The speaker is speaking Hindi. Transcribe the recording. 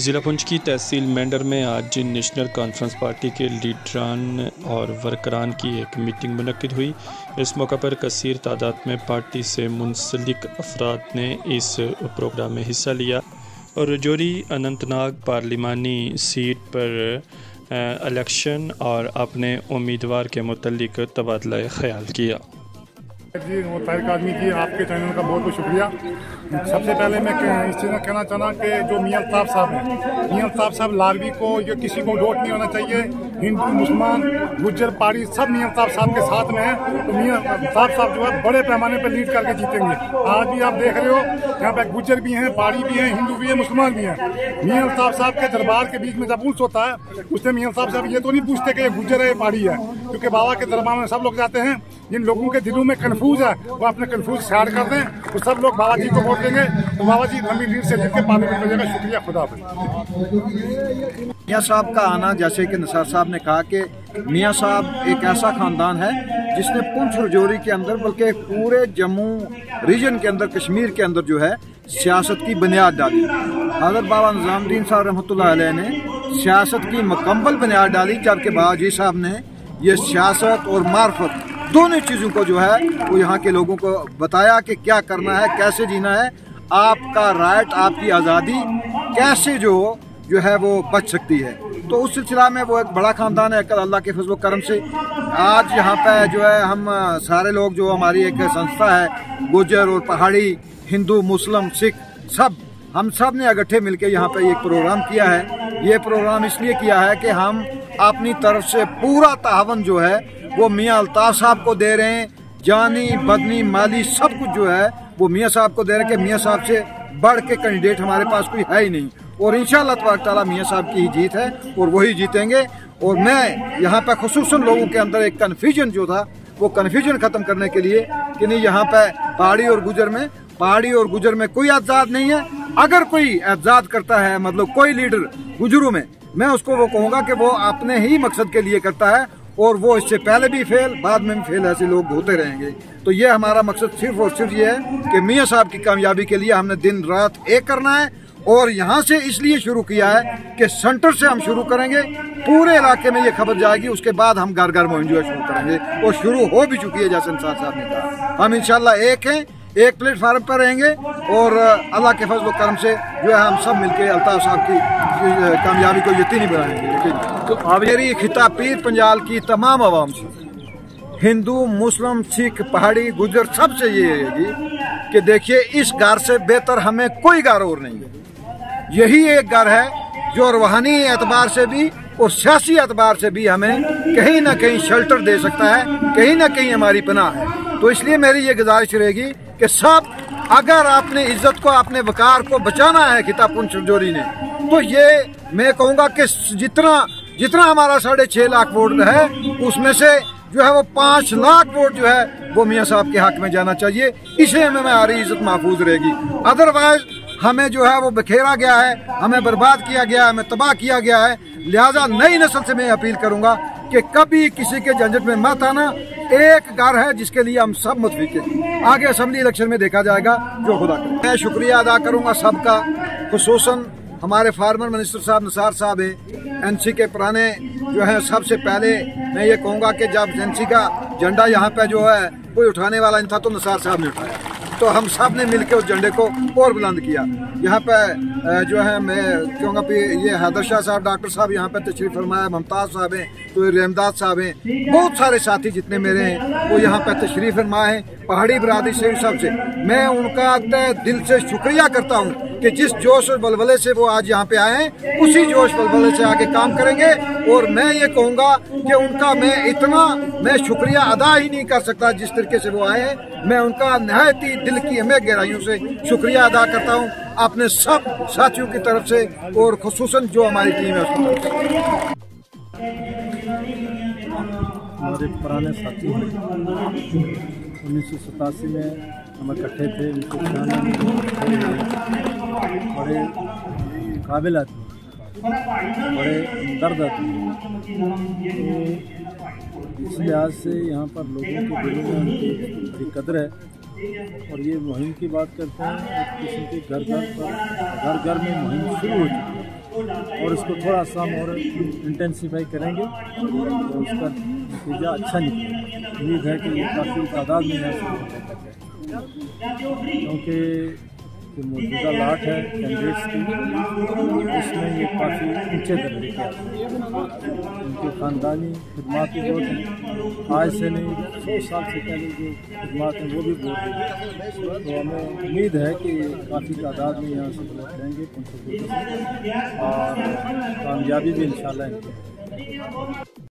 ज़िला पुंछ की तहसील मेंढर में आज नेशनल कॉन्फ्रेंस पार्टी के लीडरान और वर्करान की एक मीटिंग मुनद हुई। इस मौका पर कसर तादाद में पार्टी से मुंसलिक अफराद ने इस प्रोग्राम में हिस्सा लिया और रजौरी अनंतनाग पार्लिमानी सीट पर इलेक्शन और अपने उम्मीदवार के मतलब तबादला ख्याल किया। जी मुतहर आदमी की आपके चैनल का बहुत बहुत शुक्रिया। सबसे पहले मैं इस चीज़ में कहना चाहना कि जो मियाँ अल्ताफ़ साहब हैं, मियाँ अल्ताफ़ साहब लारवी को या किसी को वोट नहीं होना चाहिए। हिंदू, मुसलमान, गुज्जर पहाड़ी सब मियाँ साहब साहब के साथ में है। तो मियाँ अल्ताफ़ साहब जो है बड़े पैमाने पर लीड करके जीतेंगे। आज भी आप देख रहे हो, यहाँ पे गुज्जर भी हैं पहाड़ी भी हैं, हिंदू भी हैं, मुसलमान भी हैं। मियाँ अल्ताफ़ साहब के दरबार के बीच में जब उल्स होता है उससे मियाँ साहब साहब ये तो नहीं पूछते कि ये गुज्जर है, ये पहाड़ी है। क्योंकि बाबा के दरबार में सब लोग जाते हैं, जिन लोगों के दिलों में कन्फ्यूज़ है, वो अपने कन्फ्यूज़ साइड कर दें तो सब लोग बाबा जी को वोट देंगे। तो बाबा जी लंबी लीड से जीत के पार्लियामेंट में शुक्रिया खुदा मियाँ साहब का आना, जैसे कि नसार साहब ने कहा कि मियाँ साहब एक ऐसा खानदान है जिसने पुंछ रजौरी के अंदर, बल्कि पूरे जम्मू रीजन के अंदर, कश्मीर के अंदर जो है, सियासत की बुनियाद डाली। हज़रत बाबा निज़ामुद्दीन साहब रहमत ने सियासत की मुकम्मल बुनियाद डाली, जबकि बाबाजी साहब ने ये सियासत और मार्फत दोनों चीज़ों को जो है, वो यहाँ के लोगों को बताया कि क्या करना है, कैसे जीना है। आपका राइट, आपकी आज़ादी कैसे जो जो है वो बच सकती है। तो उस सिलसिला में वो एक बड़ा खानदान है कल अल्लाह के फजल करम से। आज यहाँ पर जो है हम सारे लोग जो हमारी एक संस्था है, गुजर और पहाड़ी, हिंदू, मुस्लिम, सिख, सब, हम सबने इकट्ठे मिलकर यहाँ पर एक प्रोग्राम किया है। ये प्रोग्राम इसलिए किया है कि हम अपनी तरफ़ से पूरा तावन जो है, वो मियाँ अल्ताफ़ साहब को दे रहे हैं। जानी, बदनी, माली सब कुछ जो है, वो मियाँ साहब को दे रहे हैं कि मियाँ साहब से बढ़ के कैंडिडेट हमारे पास कोई है ही नहीं। और इन ताला मियाँ साहब की ही जीत है और वही जीतेंगे। और मैं यहाँ पे खसूस लोगों के अंदर एक कन्फ्यूज़न जो था, वो कन्फ्यूज़न खत्म करने के लिए कि नहीं, यहाँ पे पहाड़ी और गुजर में, पहाड़ी और गुजर में कोई आज़ाद नहीं है। अगर कोई एजाद करता है मतलब कोई लीडर गुजरू में, मैं उसको वो कहूँगा कि वो अपने ही मकसद के लिए करता है और वो इससे पहले भी फेल, बाद में भी फेल, ऐसे लोग होते रहेंगे। तो ये हमारा मकसद सिर्फ़ और सिर्फ़ ये है कि मियाँ साहब की कामयाबी के लिए हमने दिन रात एक करना है और यहाँ से इसलिए शुरू किया है कि सेंटर से हम शुरू करेंगे, पूरे इलाके में ये खबर जाएगी, उसके बाद हम घर घर मुहिम जो शुरू करेंगे। और शुरू हो भी चुकी है जैसे इंसान साहब ने कहा। हम इंशाल्लाह एक हैं एक प्लेटफार्म पर रहेंगे और अल्लाह के फजल करम से जो है हम सब मिलके अल्ताफ साहब की कामयाबी को यकीनी बनाएँगे। तो अब मेरी खिताब पीर पंजाल की तमाम आवाम से हिंदू मुस्लिम सिख पहाड़ी गुजर सबसे ये रहेगी कि देखिए इस घर से बेहतर हमें कोई घर और नहीं है। यही एक घर है जो रूहानी एतबार से भी और सियासी एतबार से भी हमें कहीं ना कहीं शेल्टर दे सकता है कहीं ना कहीं हमारी पनाह है। तो इसलिए मेरी ये गुजारिश रहेगी कि सब अगर आपने इज़्ज़त को अपने वकार को बचाना है किताब चरजोरी ने तो ये मैं कहूँगा कि जितना जितना हमारा साढ़े छह लाख वोट है, उसमें से जो है वो पाँच लाख वोट जो है वो मियाँ साहब के हक में जाना चाहिए। इसे हमें हमारी इज़्ज़त महफूज रहेगी। अदरवाइज़ हमें जो है वो बखेरा गया है, हमें बर्बाद किया गया है, हमें तबाह किया गया है। लिहाजा नई नस्ल से मैं अपील करूँगा कि कभी किसी के झंझट में मत आना। एक घर है जिसके लिए हम सब मुतफिक हैं आगे असम्बली इलेक्शन में देखा जाएगा जो खुदा करे। मैं शुक्रिया अदा करूँगा सबका खसूस हमारे फार्मर मिनिस्टर साहब, निसार साहब है। एनसी के पुराने जो है, सबसे पहले मैं ये कहूँगा कि जब एनसी का झंडा यहाँ पे जो है, कोई उठाने वाला नहीं था तो निसार साहब ने उठाया। तो हम सबने मिलकर उस झंडे को और बुलंद किया। यहाँ पे जो है, मैं कहूँगा ये हैदर शाह साहब, डॉक्टर साहब यहाँ पे तशरीफ़ फरमाया ममताज साहब हैं तो रहमदास साहब हैं, बहुत सारे साथी जितने मेरे हैं, वो यहाँ पे तशरीफ़ फरमाए हैं, पहाड़ी बरदरी से सबसे। मैं उनका दिल से शुक्रिया करता हूँ कि जिस जोश और बलबले से वो आज यहाँ पे आए हैं, उसी जोश बलबले से आगे काम करेंगे। और मैं ये कहूँगा कि उनका मैं इतना, मैं शुक्रिया अदा ही नहीं कर सकता जिस तरीके से वो आए हैं। मैं उनका नहायत ही दिल की हमें गहराइयों से शुक्रिया अदा करता हूँ अपने सब साथियों की तरफ़ से और खसूस जो हमारी टीम है उसकी हमारे पुराने साथी उन्नीस सौ सतासी में हम इकट्ठे थे, उनको बड़े काबिल आदमी बड़े दर्द आदमी तो इस लिहाज से यहाँ पर लोगों के दिलों में उनकी बड़ी कदर है। और ये मुहिम की बात करते हैं, एक किस्म के घर घर पर, घर घर में मुहिम शुरू हो चुकी है। और इसको थोड़ा सा हम और इंटेंसीफाई करेंगे। तो उसका नतीजा अच्छा निकलेगा। उम्मीद है कि काफ़ी तादाद में यहाँ क्योंकि जो मौजूदा लाट है कैंडिडेट्स की उसमें ये काफ़ी ऊँचे दर्जे के उनके ख़ानदानी खदमात भी बहुत हैं। आज से नहीं, सौ साल से पहले जो खदमात हैं, वो भी बहुत हैं। तो हमें उम्मीद है कि काफ़ी तादाद में यहाँ से देंगे पंचकुला और कामयाबी भी इन इनकी